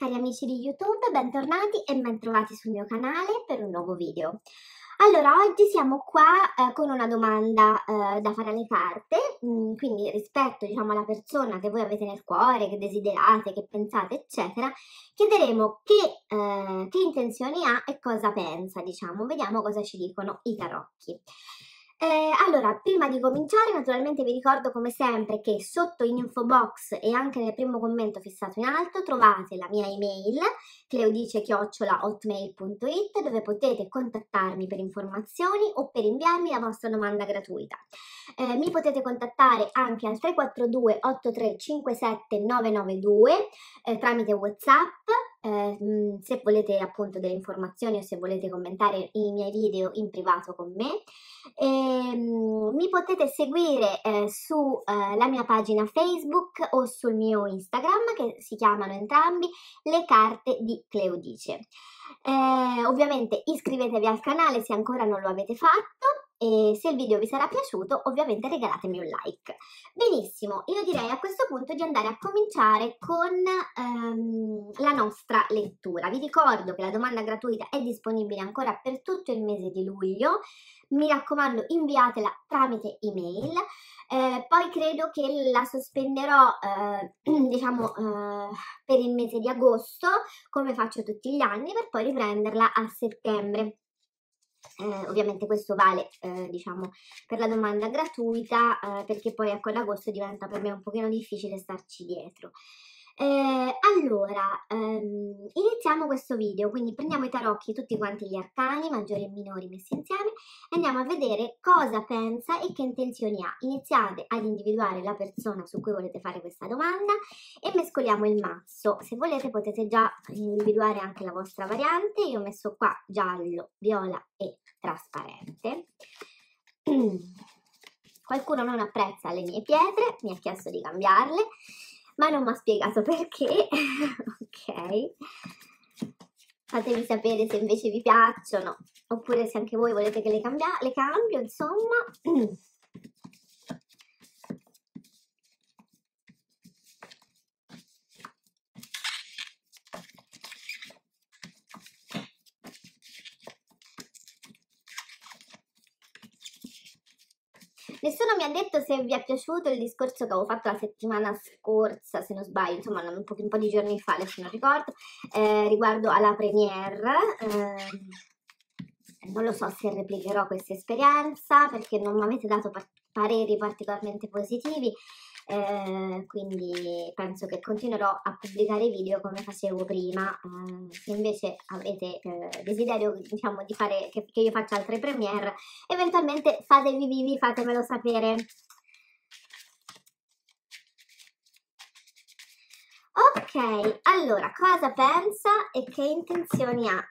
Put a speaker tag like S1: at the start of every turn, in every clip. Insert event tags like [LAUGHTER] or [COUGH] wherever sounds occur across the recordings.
S1: cari amici di YouTube, bentornati e bentrovati sul mio canale per un nuovo video. Allora, oggi siamo qua eh, con una domanda eh, da fare alle carte, mm, quindi rispetto diciamo, alla persona che voi avete nel cuore, che desiderate, che pensate, eccetera, chiederemo che, eh, che intenzioni ha e cosa pensa, diciamo, vediamo cosa ci dicono i tarocchi. Eh, allora, prima di cominciare, naturalmente vi ricordo come sempre che sotto in info box e anche nel primo commento fissato in alto trovate la mia email cleodice-hotmail.it dove potete contattarmi per informazioni o per inviarmi la vostra domanda gratuita. Eh, mi potete contattare anche al 342 8357 992 eh, tramite Whatsapp eh, se volete appunto delle informazioni o se volete commentare i miei video in privato con me. Eh, mi potete seguire eh, sulla eh, mia pagina Facebook o sul mio Instagram che si chiamano entrambi Le carte di Cleodice. Eh, ovviamente iscrivetevi al canale se ancora non lo avete fatto e se il video vi sarà piaciuto ovviamente regalatemi un like. Benissimo, io direi a questo punto di andare a cominciare con ehm, la nostra lettura. Vi ricordo che la domanda gratuita è disponibile ancora per tutto il mese di luglio, mi raccomando inviatela tramite email, eh, poi credo che la sospenderò eh, [CLEARS THROAT] diciamo eh, per il mese di agosto come faccio tutti gli anni per poi riprenderla a settembre eh, ovviamente questo vale eh, diciamo per la domanda gratuita eh, perché poi ecco ad agosto diventa per me un pochino difficile starci dietro eh, allora, ehm, iniziamo questo video, quindi prendiamo i tarocchi, tutti quanti gli arcani, maggiori e minori messi insieme, e andiamo a vedere cosa pensa e che intenzioni ha. Iniziate ad individuare la persona su cui volete fare questa domanda e mescoliamo il mazzo. Se volete potete già individuare anche la vostra variante, io ho messo qua giallo, viola e trasparente. [CLEARS THROAT] Qualcuno non apprezza le mie pietre, mi ha chiesto di cambiarle ma non mi ha spiegato [LAUGHS] perché. ok. Fatemi sapere se invece vi piacciono, oppure se anche voi volete che le, cambia le cambio, insomma. [CLEARS THROAT] Nessuno mi ha detto se vi è piaciuto il discorso che avevo fatto la settimana scorsa, se non sbaglio, insomma un po', un po di giorni fa, adesso non ricordo, eh, riguardo alla premiere. Eh, non lo so se replicherò questa esperienza perché non mi avete dato par pareri particolarmente positivi eh, quindi penso che continuerò a pubblicare video come facevo prima eh, se invece avete eh, desiderio diciamo di fare che, che io faccia altre premiere eventualmente fatevi vivi fatemelo sapere. Ok allora cosa pensa e che intenzioni ha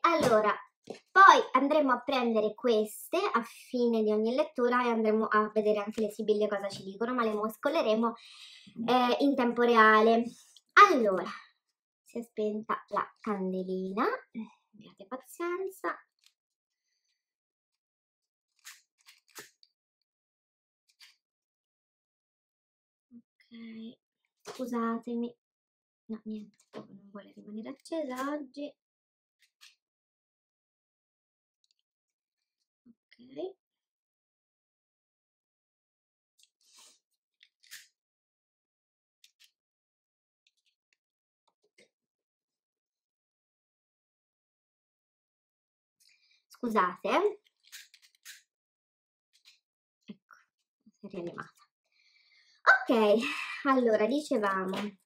S1: allora, poi andremo a prendere queste a fine di ogni lettura e andremo a vedere anche le sibille cosa ci dicono, ma le mescoleremo eh, in tempo reale. Allora, si è spenta la candelina, abbiate pazienza. Ok, scusatemi, no niente, non vuole rimanere accesa oggi. Ok. Scusate. Ecco si è rianimata. Ok allora dicevamo.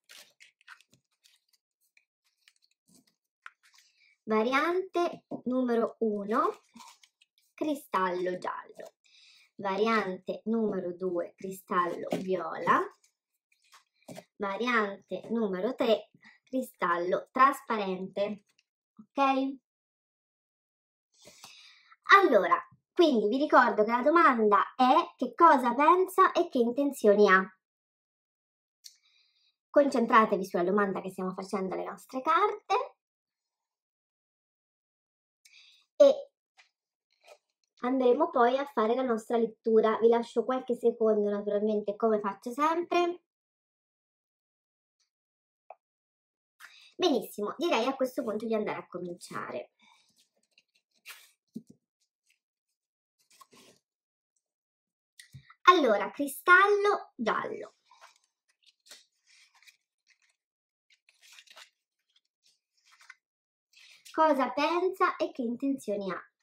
S1: Variante numero 1 cristallo giallo. Variante numero 2, cristallo viola. Variante numero 3, cristallo trasparente. Ok? Allora, quindi vi ricordo che la domanda è che cosa pensa e che intenzioni ha. Concentratevi sulla domanda che stiamo facendo alle nostre carte e andremo poi a fare la nostra lettura. Vi lascio qualche secondo naturalmente come faccio sempre. Benissimo, direi a questo punto di andare a cominciare. Allora, cristallo giallo. Cosa pensa e che intenzioni ha?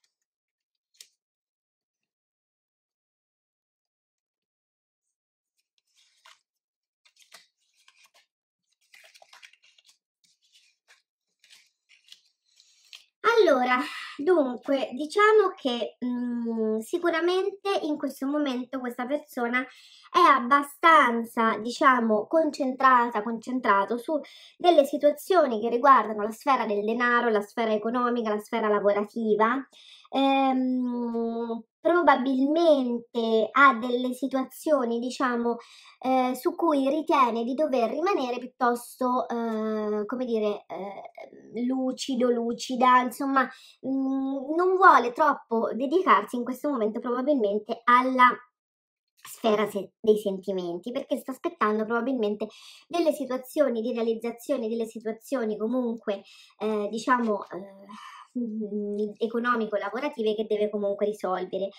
S1: Allora, dunque, diciamo che mh, mm, sicuramente in questo momento questa persona è abbastanza, diciamo, concentrata, concentrato su delle situazioni che riguardano la sfera del denaro, la sfera economica, la sfera lavorativa. Ehm, probabilmente ha delle situazioni, diciamo, eh, su cui ritiene di dover rimanere piuttosto, eh, come dire, eh, lucido, lucida, insomma, mh, mm, non vuole troppo dedicarsi in questo momento probabilmente alla sfera se- dei sentimenti perché sta aspettando probabilmente delle situazioni di realizzazione, delle situazioni comunque eh, diciamo Mhmm, economico-lavorative che deve comunque risolvere.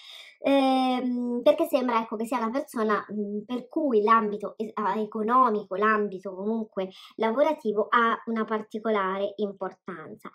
S1: Ehm, perché sembra ecco, che sia una persona mh, per cui l'ambito economico, l'ambito comunque lavorativo ha una particolare importanza.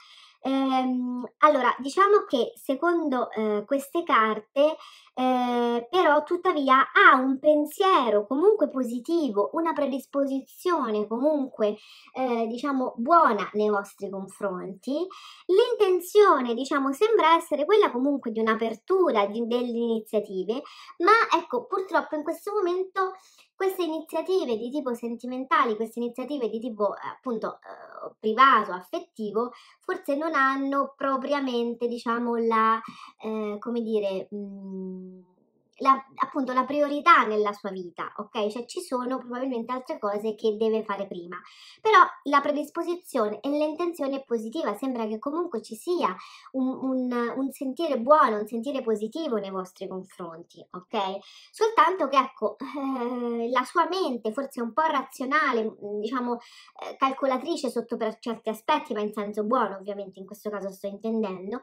S1: Ehm, allora, diciamo che secondo eh, queste carte, eh, però tuttavia ha un pensiero comunque positivo, una predisposizione comunque eh, diciamo buona nei vostri confronti. L'intenzione, diciamo, sembra essere quella comunque di un'apertura di, delle iniziative, ma ecco, purtroppo in questo momento queste iniziative di tipo sentimentali, queste iniziative di tipo appunto eh, privato, affettivo, forse non hanno propriamente, diciamo, la, eh, come dire, mh, mm, la, appunto la priorità nella sua vita, ok? Cioè ci sono probabilmente altre cose che deve fare prima, però la predisposizione e l'intenzione è positiva, sembra che comunque ci sia un, un, un, sentire buono, un sentire positivo nei vostri confronti, ok? Soltanto che ecco, eh, [LAUGHS] la sua mente forse un po' razionale, diciamo eh, calcolatrice sotto per certi aspetti, ma in senso buono ovviamente in questo caso sto intendendo,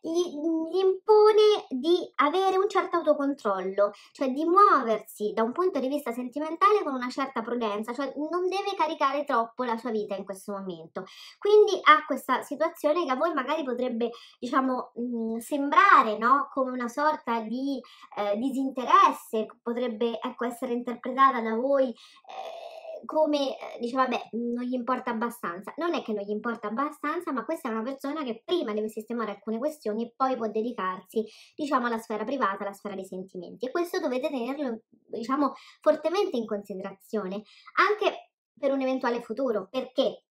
S1: gli, gli impone di avere un certo autocontrollo, cioè di muoversi da un punto di vista sentimentale con una certa prudenza, cioè non deve caricare troppo la sua vita in questo momento. Quindi ha questa situazione che a voi magari potrebbe, diciamo, mm, sembrare, no? Come una sorta di eh, disinteresse, potrebbe, ecco, essere interpretata da voi eh, come eh, dice vabbè non gli importa abbastanza. Non è che non gli importa abbastanza ma questa è una persona che prima deve sistemare alcune questioni e poi può dedicarsi diciamo alla sfera privata alla sfera dei sentimenti. E questo dovete tenerlo diciamo fortemente in considerazione anche per un eventuale futuro perché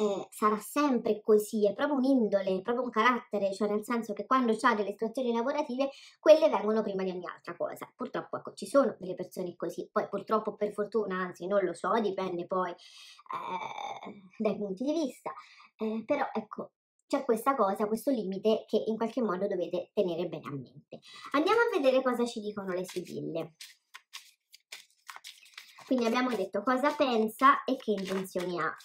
S1: eh, sarà sempre così, è proprio un'indole, è proprio un carattere, cioè nel senso che quando ha delle situazioni lavorative, quelle vengono prima di ogni altra cosa. Purtroppo ecco, ci sono delle persone così, poi purtroppo per fortuna, anzi non lo so, dipende poi eh, dai punti di vista, eh, però ecco, c'è questa cosa, questo limite che in qualche modo dovete tenere bene a mente. Andiamo a vedere cosa ci dicono le sibille. Quindi abbiamo detto cosa pensa e che intenzioni ha.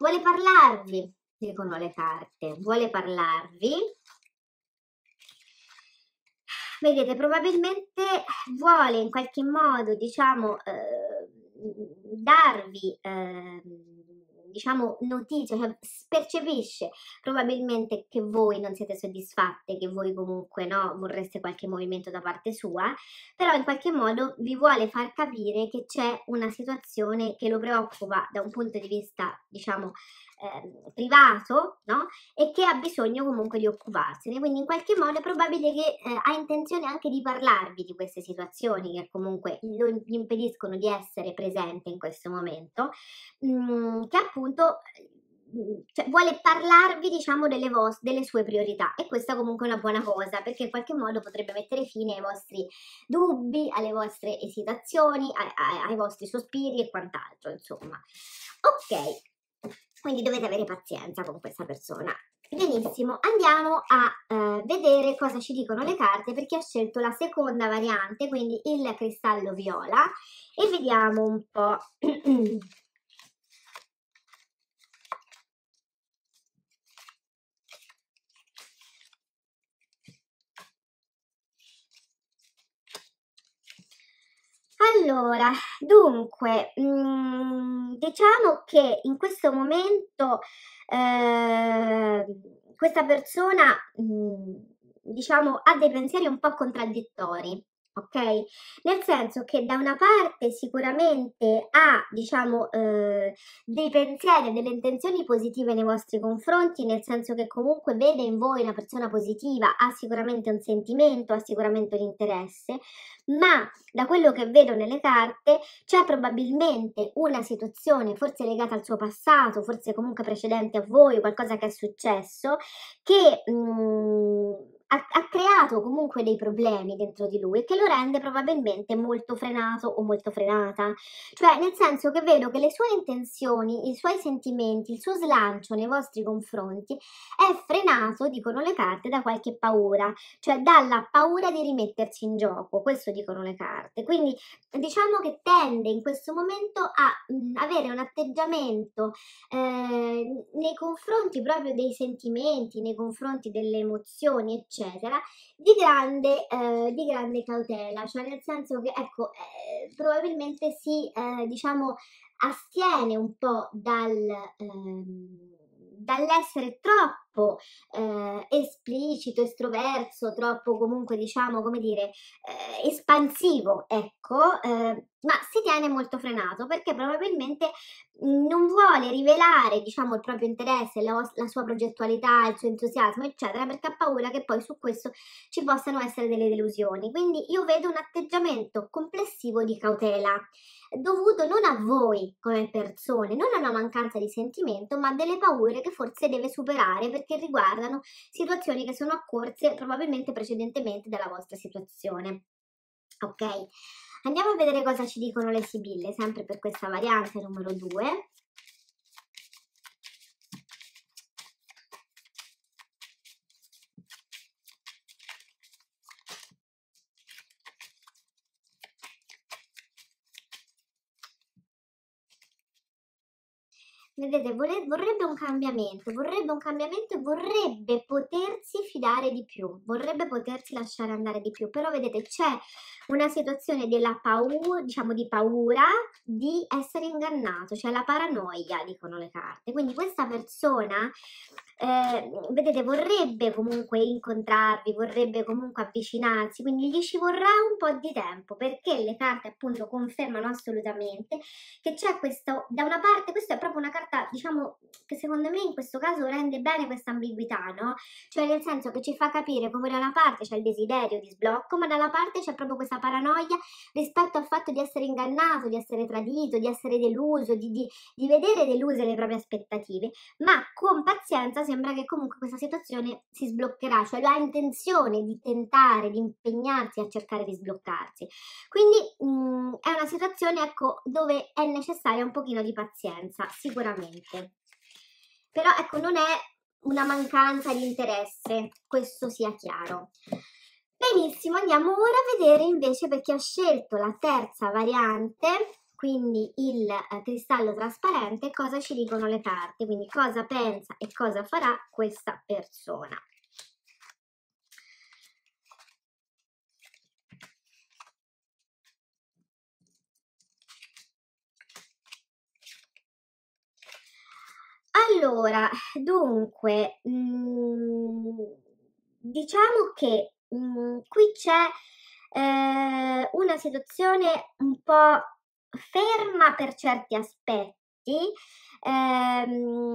S1: Vuole parlarvi, dicono le carte, vuole parlarvi. Vedete, probabilmente vuole in qualche modo, diciamo, eh, darvi eh, diciamo, notizia, cioè percepisce probabilmente che voi non siete soddisfatte, che voi comunque no, vorreste qualche movimento da parte sua, però in qualche modo vi vuole far capire che c'è una situazione che lo preoccupa da un punto di vista, diciamo, eh, privato, no? E che ha bisogno comunque di occuparsene. Quindi in qualche modo è probabile che eh, ha intenzione anche di parlarvi di queste situazioni che comunque lo, gli impediscono di essere presente in questo momento, mh, mm, che appunto mm, cioè, vuole parlarvi diciamo delle, vos- delle sue priorità e questa comunque è una buona cosa perché in qualche modo potrebbe mettere fine ai vostri dubbi, alle vostre esitazioni, ai, ai, ai vostri sospiri e quant'altro insomma. Ok, quindi dovete avere pazienza con questa persona. Benissimo, andiamo a eh, vedere cosa ci dicono le carte perché ho scelto la seconda variante, quindi il cristallo viola e vediamo un po'. [CLEARS THROAT] Allora, dunque, mh, mm, diciamo che in questo momento eh, questa persona, mh, mm, diciamo, ha dei pensieri un po' contraddittori ok? Nel senso che da una parte sicuramente ha, diciamo, eh, dei pensieri, delle intenzioni positive nei vostri confronti, nel senso che comunque vede in voi una persona positiva, ha sicuramente un sentimento, ha sicuramente un interesse, ma da quello che vedo nelle carte c'è probabilmente una situazione, forse legata al suo passato, forse comunque precedente a voi, qualcosa che è successo, che... Mh, mm, ha, ha, creato comunque dei problemi dentro di lui che lo rende probabilmente molto frenato o molto frenata. Cioè, nel senso che vedo che le sue intenzioni, i suoi sentimenti, il suo slancio nei vostri confronti è frenato, dicono le carte, da qualche paura, cioè dalla paura di rimettersi in gioco, questo dicono le carte. Quindi diciamo che tende in questo momento a mh, avere un atteggiamento eh, nei confronti proprio dei sentimenti, nei confronti delle emozioni, eccetera eccetera, di grande, eh, di grande cautela, cioè nel senso che ecco, eh, probabilmente si eh, diciamo astiene un po' dal, ehm, dall'essere troppo eh, esplicito, estroverso, troppo comunque diciamo come dire eh, espansivo, ecco, eh, ma si tiene molto frenato perché probabilmente non vuole rivelare diciamo il proprio interesse, la, la sua progettualità, il suo entusiasmo eccetera perché ha paura che poi su questo ci possano essere delle delusioni. Quindi io vedo un atteggiamento complessivo di cautela dovuto non a voi come persone, non a una mancanza di sentimento, ma a delle paure che forse deve superare perché riguardano situazioni che sono occorse probabilmente precedentemente dalla vostra situazione. Ok? Andiamo a vedere cosa ci dicono le sibille, sempre per questa variante numero 2. Vedete, vorrebbe un cambiamento, vorrebbe un cambiamento e vorrebbe potersi fidare di più, vorrebbe potersi lasciare andare di più, però vedete c'è una situazione della paura, diciamo di paura di essere ingannato, cioè la paranoia, dicono le carte. Quindi questa persona eh, vedete, vorrebbe comunque incontrarvi, vorrebbe comunque avvicinarsi, quindi gli ci vorrà un po' di tempo perché le carte appunto confermano assolutamente che c'è questo, da una parte, questa è proprio una carta, diciamo, che secondo me in questo caso rende bene questa ambiguità, no? Cioè nel senso che ci fa capire come da una parte c'è il desiderio di sblocco, ma dalla parte c'è proprio questa paranoia rispetto al fatto di essere ingannato, di essere tradito, di essere deluso, di, di, di vedere deluse le proprie aspettative, ma con pazienza sembra che comunque questa situazione si sbloccherà, cioè ha intenzione di tentare, di impegnarsi a cercare di sbloccarsi. Quindi mh, mm, è una situazione ecco, dove è necessaria un pochino di pazienza, sicuramente. Però ecco, non è una mancanza di interesse, questo sia chiaro. Benissimo, andiamo ora a vedere invece perché ho scelto la terza variante quindi il eh, cristallo trasparente, cosa ci dicono le carte, quindi cosa pensa e cosa farà questa persona. allora, dunque, mm, diciamo che mm, qui c'è eh, una situazione un po' ferma per certi aspetti, ehm,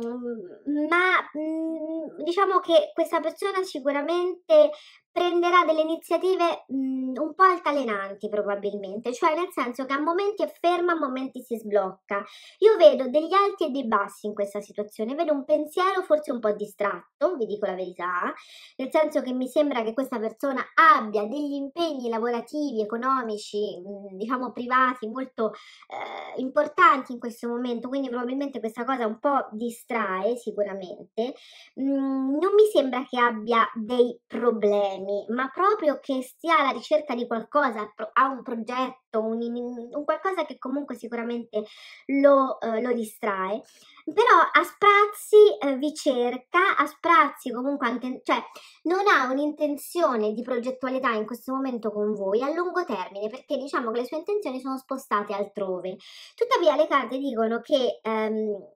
S1: ma mh, diciamo che questa persona sicuramente prenderà delle iniziative mh, un po' altalenanti probabilmente, cioè nel senso che a momenti è ferma, a momenti si sblocca. Io vedo degli alti e dei bassi in questa situazione, vedo un pensiero forse un po' distratto, vi dico la verità, nel senso che mi sembra che questa persona abbia degli impegni lavorativi, economici, mh, diciamo privati molto eh, importanti in questo momento, quindi probabilmente questa cosa un po' distrae sicuramente. Mh, non mi sembra che abbia dei problemi problemi, ma proprio che stia alla ricerca di qualcosa, ha un progetto, un, un qualcosa che comunque sicuramente lo, eh, lo distrae, però a sprazzi eh, vi cerca, a sprazzi comunque, cioè non ha un'intenzione di progettualità in questo momento con voi a lungo termine, perché diciamo che le sue intenzioni sono spostate altrove. Tuttavia le carte dicono che... Ehm,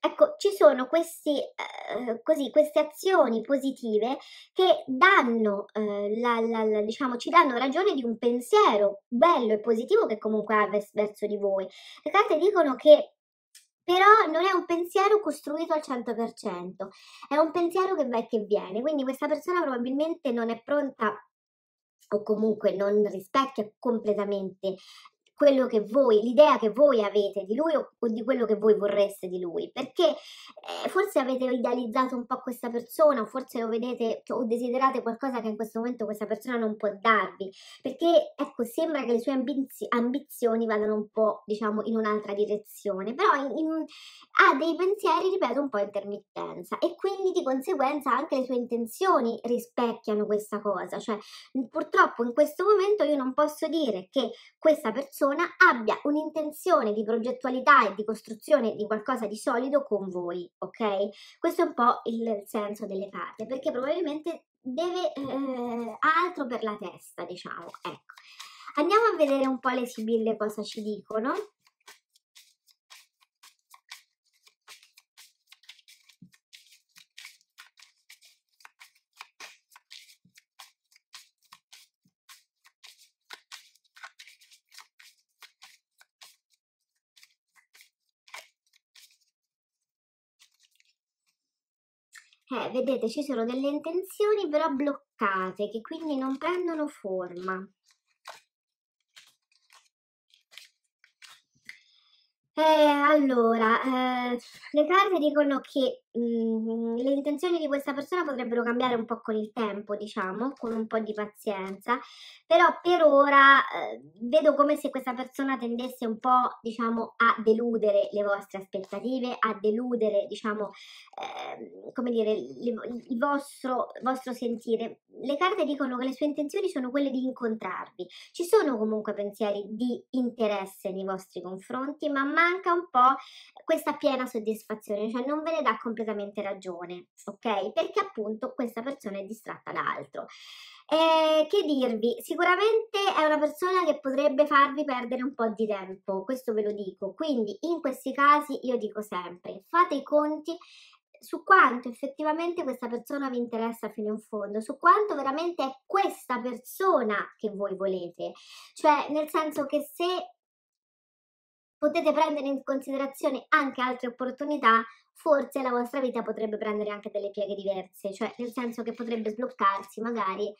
S1: Ecco, ci sono questi, eh, così, queste azioni positive che danno, eh, la, la, la, diciamo, ci danno ragione di un pensiero bello e positivo che comunque ha verso di voi. Le carte dicono che però non è un pensiero costruito al 100%, è un pensiero che va e che viene, quindi questa persona probabilmente non è pronta o comunque non rispecchia completamente quello che voi, l'idea che voi avete di lui o, o di quello che voi vorreste di lui, perché eh, forse avete idealizzato un po' questa persona forse lo vedete o desiderate qualcosa che in questo momento questa persona non può darvi, perché ecco sembra che le sue ambizi- ambizioni vadano un po' diciamo in un'altra direzione, però in, in, ha dei pensieri, ripeto, un po' intermittenza. E quindi di conseguenza anche le sue intenzioni rispecchiano questa cosa, cioè purtroppo in questo momento io non posso dire che questa persona persona abbia un'intenzione di progettualità e di costruzione di qualcosa di solido con voi, ok? Questo è un po' il senso delle carte, perché probabilmente deve eh, altro per la testa, diciamo, ecco. Andiamo a vedere un po' le sibille cosa ci dicono. Eh, vedete, ci sono delle intenzioni però bloccate, che quindi non prendono forma. Eh, allora, eh, le carte dicono che mh, mm, le intenzioni di questa persona potrebbero cambiare un po' con il tempo, diciamo, con un po' di pazienza, però per ora eh, vedo come se questa persona tendesse un po', diciamo, a deludere le vostre aspettative, a deludere, diciamo, ehm, come dire, il, vostro, vostro sentire. Le carte dicono che le sue intenzioni sono quelle di incontrarvi. Ci sono comunque pensieri di interesse nei vostri confronti, ma manca un po' questa piena soddisfazione, cioè non ve ne dà completamente ragione, ok? Perché appunto questa persona è distratta da altro. Eh, che dirvi, sicuramente è una persona che potrebbe farvi perdere un po' di tempo, questo ve lo dico, quindi in questi casi io dico sempre, fate i conti su quanto effettivamente questa persona vi interessa fino in fondo, su quanto veramente è questa persona che voi volete, cioè nel senso che se potete prendere in considerazione anche altre opportunità, forse la vostra vita potrebbe prendere anche delle pieghe diverse, cioè nel senso che potrebbe sbloccarsi magari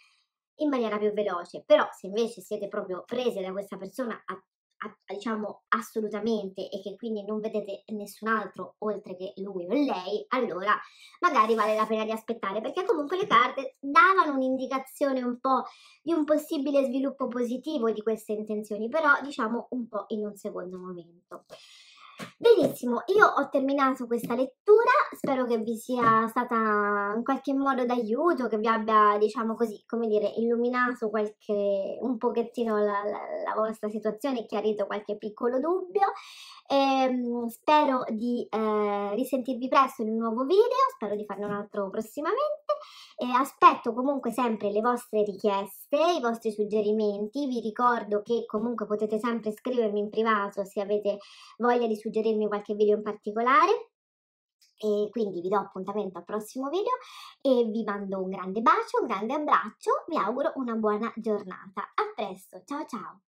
S1: in maniera più veloce. Però se invece siete proprio prese da questa persona a, a, diciamo assolutamente e che quindi non vedete nessun altro oltre che lui o lei, allora magari vale la pena di aspettare perché comunque le carte davano un'indicazione un po' di un possibile sviluppo positivo di queste intenzioni, però diciamo un po' in un secondo momento. Benissimo, io ho terminato questa lettura, spero che vi sia stata in qualche modo d'aiuto, che vi abbia, diciamo così, come dire, illuminato qualche, un pochettino la, la, la vostra situazione e chiarito qualche piccolo dubbio. Ehm, spero di eh, risentirvi presto in un nuovo video, spero di farne un altro prossimamente e aspetto comunque sempre le vostre richieste, i vostri suggerimenti, vi ricordo che comunque potete sempre scrivermi in privato se avete voglia di suggerirmi qualche video in particolare E quindi vi do appuntamento al prossimo video e vi mando un grande bacio, un grande abbraccio, vi auguro una buona giornata. A presto, ciao ciao!